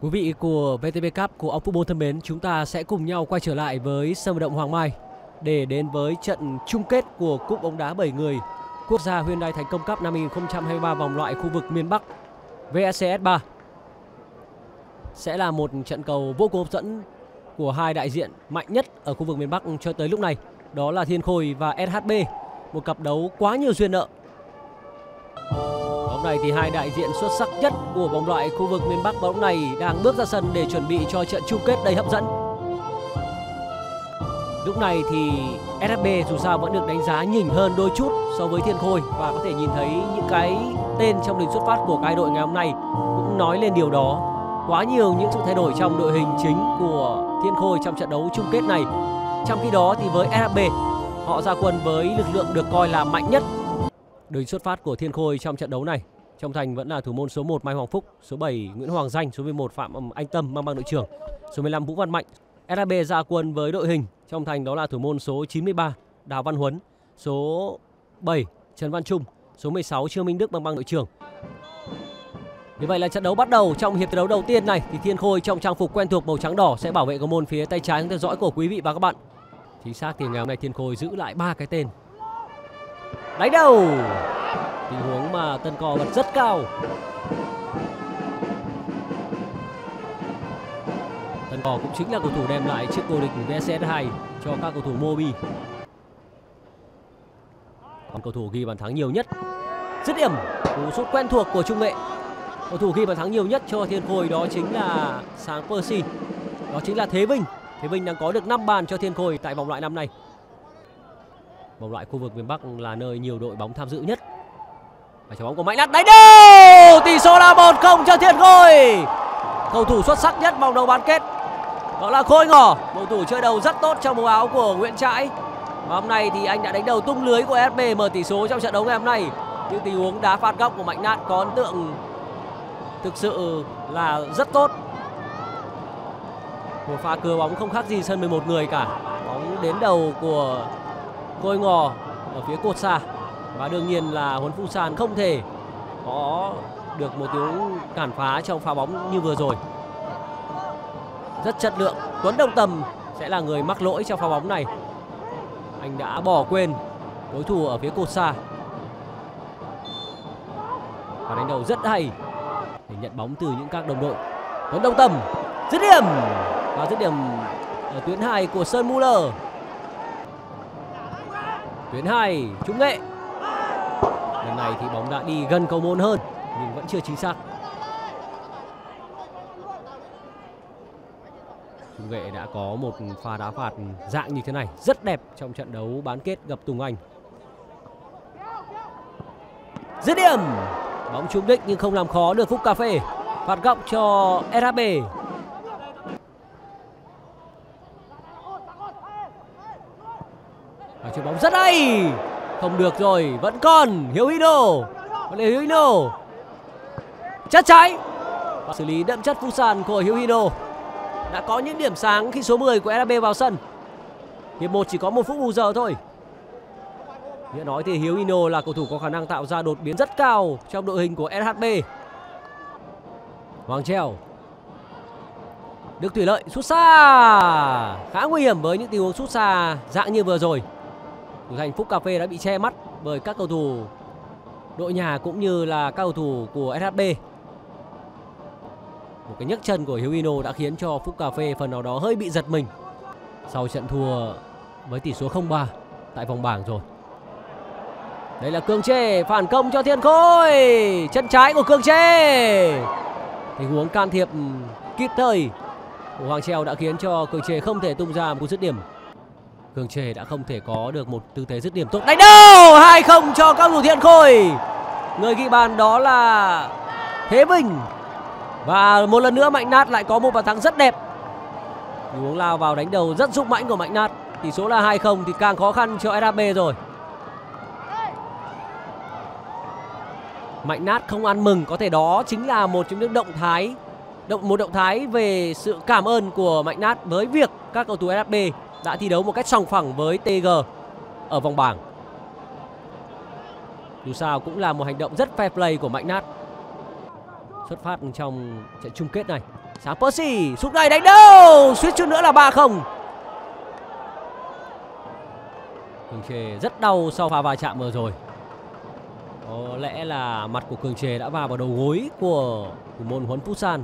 Quý vị của VTV Cup của ông Football thân mến, chúng ta sẽ cùng nhau quay trở lại với sân vận động Hoàng Mai để đến với trận chung kết của cúp bóng đá 7 người quốc gia Hyundai Thành Công Cup năm 2023 vòng loại khu vực miền Bắc VSCS 3. Sẽ là một trận cầu vô cùng hấp dẫn của hai đại diện mạnh nhất ở khu vực miền Bắc cho tới lúc này, đó là Thiên Khôi và SHB, một cặp đấu quá nhiều duyên nợ Hôm này thì hai đại diện xuất sắc nhất của vòng loại khu vực miền Bắc bóng này đang bước ra sân để chuẩn bị cho trận chung kết đầy hấp dẫn. Lúc này thì SFB dù sao vẫn được đánh giá nhỉnh hơn đôi chút so với Thiên Khôi và có thể nhìn thấy những cái tên trong lịch xuất phát của cái đội ngày hôm nay cũng nói lên điều đó. Quá nhiều những sự thay đổi trong đội hình chính của Thiên Khôi trong trận đấu chung kết này. Trong khi đó thì với SHB họ ra quân với lực lượng được coi là mạnh nhất Đường xuất phát của Thiên Khôi trong trận đấu này trong thành vẫn là thủ môn số 1 Mai Hoàng Phúc, số 7 Nguyễn Hoàng Danh, số 11 Phạm Anh Tâm mang băng đội trưởng, số 15 Vũ Văn Mạnh. SHB ra quân với đội hình trong thành đó là thủ môn số 93 Đào Văn Huấn, số 7 Trần Văn Trung, số 16 Trương Minh Đức mang băng đội trưởng. Như vậy là trận đấu bắt đầu trong hiệp thi đấu đầu tiên này thì Thiên Khôi trong trang phục quen thuộc màu trắng đỏ sẽ bảo vệ cầu môn phía tay trái theo dõi của quý vị và các bạn. Chính xác thì ngày hôm nay Thiên Khôi giữ lại ba cái tên đánh đầu tình huống mà tân cò bật rất cao. Tân cò cũng chính là cầu thủ đem lại chiếc vô địch vss 2 cho các cầu thủ mobi còn cầu thủ ghi bàn thắng nhiều nhất. Dứt điểm, cú sút quen thuộc của trung vệ cầu thủ ghi bàn thắng nhiều nhất cho thiên khôi đó chính là sáng percy. Đó chính là thế vinh. Thế vinh đang có được 5 bàn cho thiên khôi tại vòng loại năm nay. Vòng loại khu vực miền Bắc là nơi nhiều đội bóng tham dự nhất. Và trái bóng của Mạnh lát đánh đâu Tỷ số là 1-0 cho Thiên Khôi. Cầu thủ xuất sắc nhất vòng đấu bán kết đó là Khôi Ngỏ. Cầu thủ chơi đầu rất tốt trong màu áo của Nguyễn Trãi. Và hôm nay thì anh đã đánh đầu tung lưới của SB mở tỷ số trong trận đấu ngày hôm nay. Những tình huống đá phạt góc của Mạnh lát có ấn tượng thực sự là rất tốt. Một pha cưa bóng không khác gì sân 11 người cả. Bóng đến đầu của Khôi Ngò ở phía cột xa và đương nhiên là Huấn Phu San không thể có được một tiếng cản phá trong pha bóng như vừa rồi. Rất chất lượng. Tuấn Đông Tâm sẽ là người mắc lỗi trong pha bóng này. Anh đã bỏ quên đối thủ ở phía cột xa. Và đánh đầu rất hay để nhận bóng từ những các đồng đội. Tuấn Đông Tâm dứt điểm và dứt điểm ở tuyến 2 của Sơn Muller tuyến 2 trúng nghệ này thì bóng đã đi gần cầu môn hơn, nhưng vẫn chưa chính xác. Trung vệ đã có một pha đá phạt dạng như thế này, rất đẹp trong trận đấu bán kết gặp Tùng Anh. Dứt điểm, bóng trúng đích nhưng không làm khó được Phúc Cà Phê, phạt góc cho SHB và chuyền bóng rất hay không được rồi, vẫn còn hiếu hino. Vẫn là hiếu hino. Chất cháy và xử lý đậm chất phu sàn của hiếu hino. Đã có những điểm sáng khi số 10 của RB vào sân. Hiệp một chỉ có một phút bù giờ thôi. Nghĩa nói thì Hiếu Hino là cầu thủ có khả năng tạo ra đột biến rất cao trong đội hình của SHB. Hoàng Treo. Đức Thủy Lợi, sút xa. Khá nguy hiểm với những tình huống sút xa dạng như vừa rồi thành Phúc Cà Phê đã bị che mắt bởi các cầu thủ, đội nhà cũng như là các cầu thủ của SHB. Một cái nhấc chân của Hiếu Ino đã khiến cho Phúc Cà Phê phần nào đó hơi bị giật mình sau trận thua với tỷ số 0-3 tại vòng bảng rồi. Đây là Cương Trê phản công cho Thiên Khôi. Chân trái của Cương Trê. Tình huống can thiệp kịp thời của Hoàng Treo đã khiến cho Cương Trê không thể tung ra một cú dứt điểm Hương Trề đã không thể có được một tư thế dứt điểm tốt. Đánh đâu 2-0 cho các thủ thiện khôi. Người ghi bàn đó là Thế Bình. Và một lần nữa Mạnh Nát lại có một bàn thắng rất đẹp. Tình huống lao vào đánh đầu rất dũng mãnh của Mạnh Nát. Tỷ số là 2-0 thì càng khó khăn cho SHB rồi. Mạnh Nát không ăn mừng, có thể đó chính là một trong những động thái động một động thái về sự cảm ơn của Mạnh Nát với việc các cầu thủ SHB đã thi đấu một cách sòng phẳng với TG ở vòng bảng. Dù sao cũng là một hành động rất fair play của Mạnh Nát. Xuất phát trong trận chung kết này. sáng Percy, sút này đánh đâu suýt chút nữa là ba không cường trề rất đau sau pha va chạm vừa rồi có lẽ là mặt của cường trề đã va vào đầu gối của thủ môn huấn Busan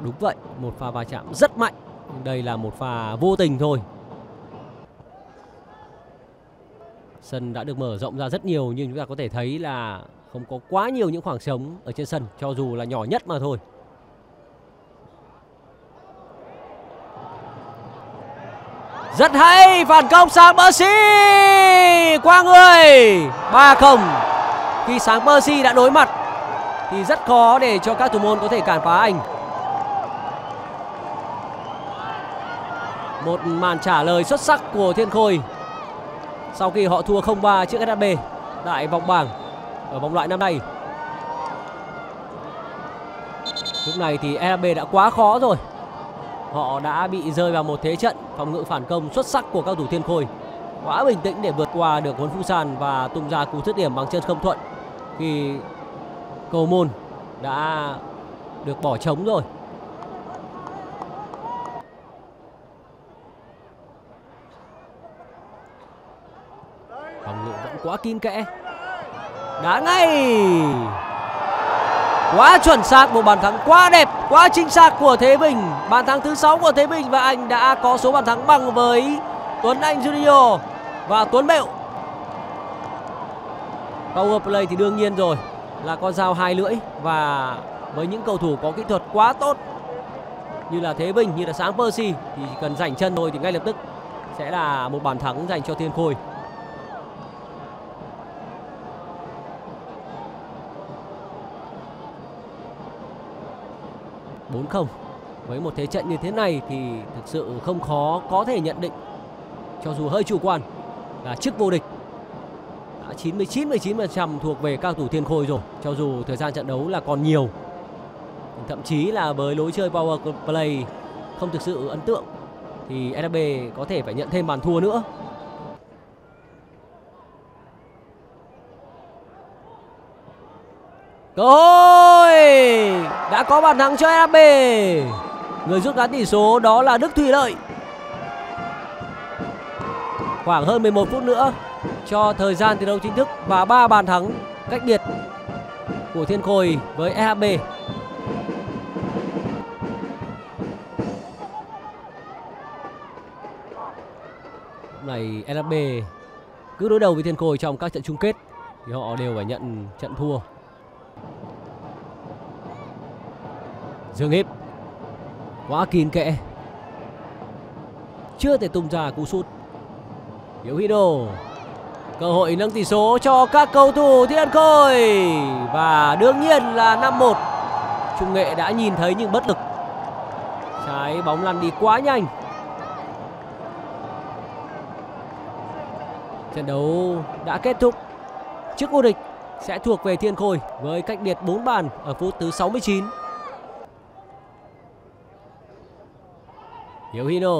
đúng vậy, một pha va chạm rất mạnh đây là một pha vô tình thôi. Sân đã được mở rộng ra rất nhiều, nhưng chúng ta có thể thấy là không có quá nhiều những khoảng trống ở trên sân, cho dù là nhỏ nhất mà thôi. Rất hay, phản công sang Percy qua người! ba không. Khi sáng Percy đã đối mặt, thì rất khó để cho các thủ môn có thể cản phá anh một màn trả lời xuất sắc của Thiên Khôi sau khi họ thua 0-3 trước SHB tại vòng bảng ở vòng loại năm nay. Lúc này thì SHB đã quá khó rồi. Họ đã bị rơi vào một thế trận phòng ngự phản công xuất sắc của các thủ Thiên Khôi. Quá bình tĩnh để vượt qua được Huấn Phu và tung ra cú dứt điểm bằng chân không thuận khi cầu môn đã được bỏ trống rồi. phòng ngự vẫn quá kín kẽ. Đá ngay. Quá chuẩn xác, một bàn thắng quá đẹp, quá chính xác của thế bình. Bàn thắng thứ sáu của thế bình và anh đã có số bàn thắng bằng với tuấn anh junior và tuấn bệu power play thì đương nhiên rồi, là con dao hai lưỡi và với những cầu thủ có kỹ thuật quá tốt như là thế bình, như là sáng percy thì chỉ cần rảnh chân thôi thì ngay lập tức sẽ là một bàn thắng dành cho thiên khôi. 4-0 với một thế trận như thế này thì thực sự không khó có thể nhận định. Cho dù hơi chủ quan là chức vô địch, đã 99 19% thuộc về các thủ Thiên Khôi rồi. Cho dù thời gian trận đấu là còn nhiều, thậm chí là với lối chơi power play không thực sự ấn tượng, thì SHB có thể phải nhận thêm bàn thua nữa. Cơ hội! Đã có bàn thắng cho SHB người rút ngắn tỷ số đó là Đức Thủy Lợi. Khoảng hơn 11 phút nữa cho thời gian thi đấu chính thức và ba bàn thắng cách biệt của Thiên Khôi với SHB này LHB cứ đối đầu với Thiên Khôi trong các trận chung kết thì họ đều phải nhận trận thua. Dương Hiệp quá kín kẽ. Chưa thể tung ra cú sút. Hiếu đồ cơ hội nâng tỷ số cho các cầu thủ Thiên Khôi. Và đương nhiên là 5-1 Trung Nghệ đã nhìn thấy những bất lực. Trái bóng lăn đi quá nhanh. Trận đấu đã kết thúc. Chức vô địch sẽ thuộc về Thiên Khôi với cách biệt 4 bàn ở phút thứ 69 Hiếu Hino,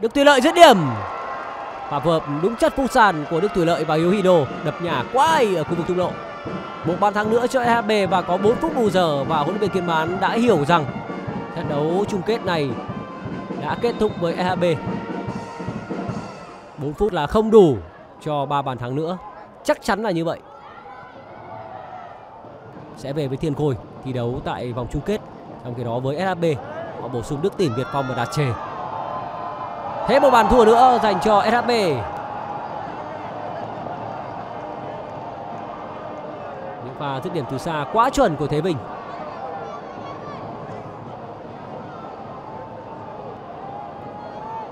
Đức Thủy Lợi dứt điểm. Và phù hợp đúng chất phúc sàn của Đức Thủy Lợi và Hiếu Hino Đập nhà quay ở khu vực trung lộ. Một bàn thắng nữa cho EHB và có 4 phút bù giờ Và huấn luyện viên Kiên Mán đã hiểu rằng Trận đấu chung kết này đã kết thúc với EHB 4 phút là không đủ cho ba bàn thắng nữa. Chắc chắn là như vậy. Sẽ về với Thiên Khôi thi đấu tại vòng chung kết, Trong khi đó với SHB Họ bổ sung Đức Tỉnh Việt Phong và Đạt Trề thế một bàn thua nữa dành cho SHB. Những pha dứt điểm từ xa quá chuẩn của Thế Bình.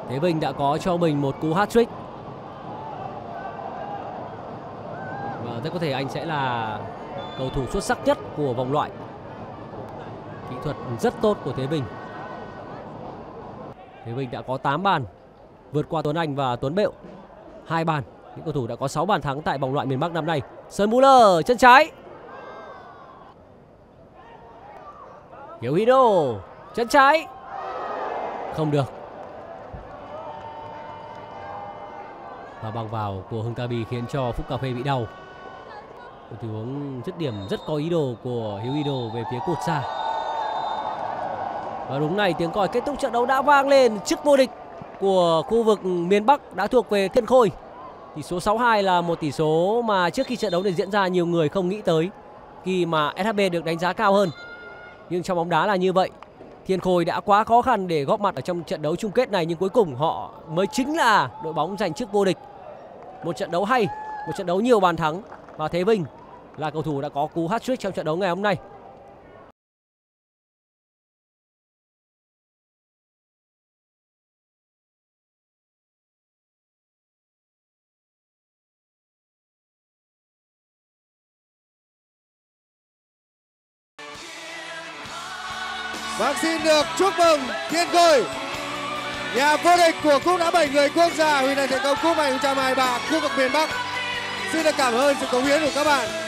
Thế Bình đã có cho mình một cú hat-trick. Và rất có thể anh sẽ là cầu thủ xuất sắc nhất của vòng loại. Kỹ thuật rất tốt của Thế Bình. Thế Bình đã có 8 bàn vượt qua Tuấn Anh và Tuấn Bệu. Hai bàn, những cầu thủ đã có 6 bàn thắng tại vòng loại miền Bắc năm nay. Sơn Muller chân trái. Hiếu Hino chân trái. Không được. Và bằng vào của Hưng Tabi khiến cho Phúc Cà Phê bị đau. Một tình huống dứt điểm rất có ý đồ của Hiếu Hino về phía cột xa. Và đúng này tiếng còi kết thúc trận đấu đã vang lên trước vô địch của khu vực miền Bắc đã thuộc về Thiên Khôi. Tỷ số 6-2 là một tỷ số mà trước khi trận đấu này diễn ra nhiều người không nghĩ tới khi mà SHB được đánh giá cao hơn. Nhưng trong bóng đá là như vậy. Thiên Khôi đã quá khó khăn để góp mặt ở trong trận đấu chung kết này nhưng cuối cùng họ mới chính là đội bóng giành chức vô địch. Một trận đấu hay, một trận đấu nhiều bàn thắng và Thế Vinh là cầu thủ đã có cú hat-trick trong trận đấu ngày hôm nay. Vâng xin được chúc mừng Thiên Khôi. Nhà vô địch của cúp đá bảy người quốc gia, Huy này thành công cúp 2023 khu vực miền Bắc. Xin được cảm ơn sự cống hiến của các bạn.